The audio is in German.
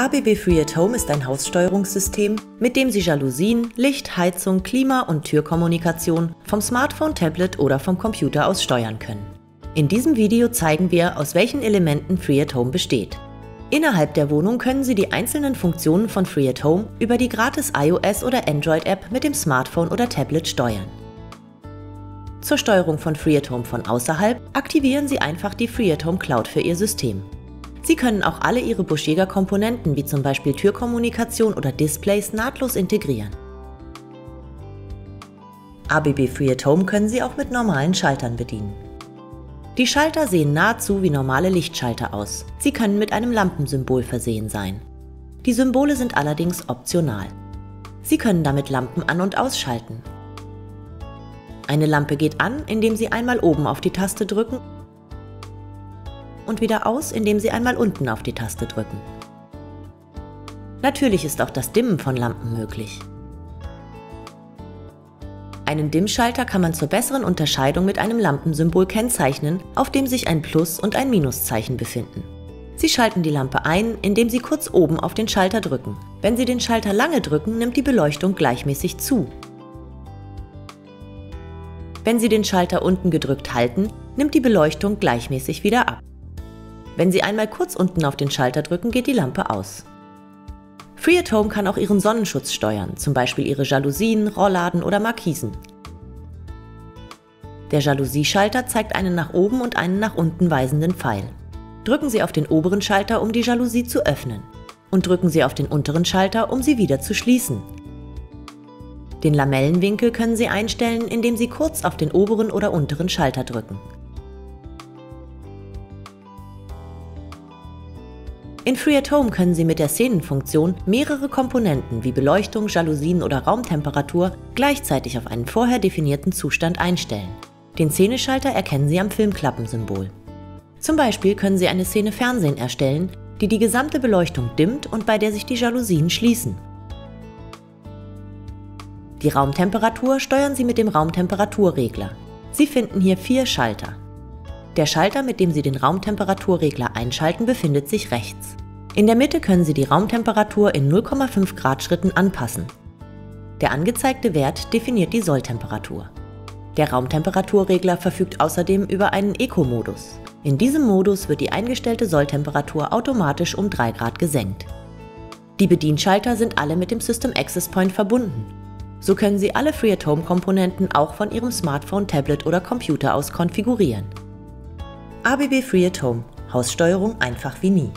ABB Free at Home ist ein Haussteuerungssystem, mit dem Sie Jalousien, Licht, Heizung, Klima und Türkommunikation vom Smartphone, Tablet oder vom Computer aus steuern können. In diesem Video zeigen wir, aus welchen Elementen Free at Home besteht. Innerhalb der Wohnung können Sie die einzelnen Funktionen von Free at Home über die gratis iOS oder Android App mit dem Smartphone oder Tablet steuern. Zur Steuerung von Free at Home von außerhalb aktivieren Sie einfach die Free at Home Cloud für Ihr System. Sie können auch alle Ihre Buschjäger-Komponenten wie zum Beispiel Türkommunikation oder Displays nahtlos integrieren. ABB Free at Home können Sie auch mit normalen Schaltern bedienen. Die Schalter sehen nahezu wie normale Lichtschalter aus. Sie können mit einem Lampensymbol versehen sein. Die Symbole sind allerdings optional. Sie können damit Lampen an- und ausschalten. Eine Lampe geht an, indem Sie einmal oben auf die Taste drücken und wieder aus, indem Sie einmal unten auf die Taste drücken. Natürlich ist auch das Dimmen von Lampen möglich. Einen Dimmschalter kann man zur besseren Unterscheidung mit einem Lampensymbol kennzeichnen, auf dem sich ein Plus- und ein Minuszeichen befinden. Sie schalten die Lampe ein, indem Sie kurz oben auf den Schalter drücken. Wenn Sie den Schalter lange drücken, nimmt die Beleuchtung gleichmäßig zu. Wenn Sie den Schalter unten gedrückt halten, nimmt die Beleuchtung gleichmäßig wieder ab. Wenn Sie einmal kurz unten auf den Schalter drücken, geht die Lampe aus. Free at Home kann auch Ihren Sonnenschutz steuern, zum Beispiel Ihre Jalousien, Rollladen oder Markisen. Der Jalousie-Schalter zeigt einen nach oben und einen nach unten weisenden Pfeil. Drücken Sie auf den oberen Schalter, um die Jalousie zu öffnen. Und drücken Sie auf den unteren Schalter, um sie wieder zu schließen. Den Lamellenwinkel können Sie einstellen, indem Sie kurz auf den oberen oder unteren Schalter drücken. In Free at Home können Sie mit der Szenenfunktion mehrere Komponenten wie Beleuchtung, Jalousien oder Raumtemperatur gleichzeitig auf einen vorher definierten Zustand einstellen. Den Szeneschalter erkennen Sie am Filmklappensymbol. Zum Beispiel können Sie eine Szene Fernsehen erstellen, die die gesamte Beleuchtung dimmt und bei der sich die Jalousien schließen. Die Raumtemperatur steuern Sie mit dem Raumtemperaturregler. Sie finden hier vier Schalter. Der Schalter, mit dem Sie den Raumtemperaturregler einschalten, befindet sich rechts. In der Mitte können Sie die Raumtemperatur in 0,5 Grad Schritten anpassen. Der angezeigte Wert definiert die Solltemperatur. Der Raumtemperaturregler verfügt außerdem über einen Eco-Modus. In diesem Modus wird die eingestellte Solltemperatur automatisch um 3 Grad gesenkt. Die Bedienschalter sind alle mit dem System Access Point verbunden. So können Sie alle Free-at-Home-Komponenten auch von Ihrem Smartphone, Tablet oder Computer aus konfigurieren. ABB Free at Home. Haussteuerung einfach wie nie.